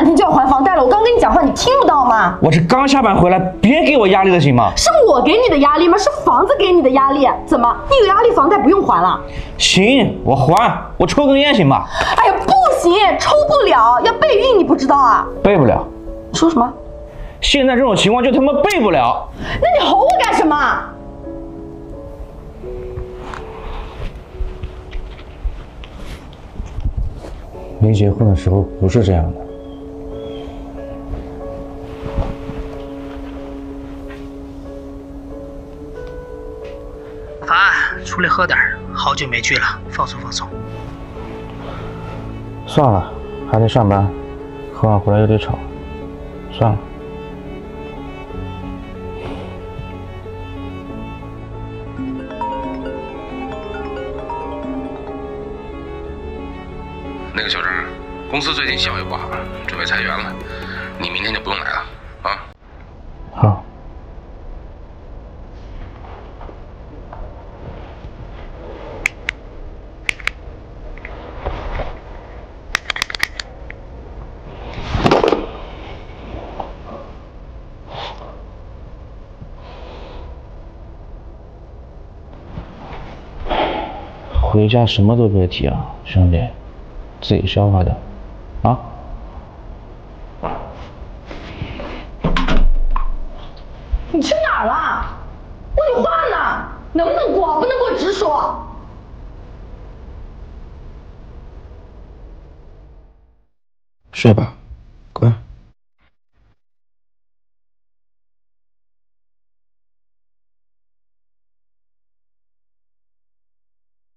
两天就要还房贷了，我刚跟你讲话，你听不到吗？我是刚下班回来，别给我压力了，行吗？是我给你的压力吗？是房子给你的压力？怎么，你有压力，房贷不用还了？行，我还，我抽根烟行吧？哎呀，不行，抽不了，要备孕，你不知道啊？备不了。你说什么？现在这种情况就他妈备不了。那你吼我干什么？没结婚的时候不是这样的。出来喝点好久没聚了，放松放松。算了，还得上班，喝完回来又得吵，算了。那个小张，公司最近效益不好，准备裁员了，你明天就不用来了啊。回家什么都别提啊，兄弟。自己消化掉，啊！你去哪儿了？我有话呢，能不能过？不能过我直说。睡吧。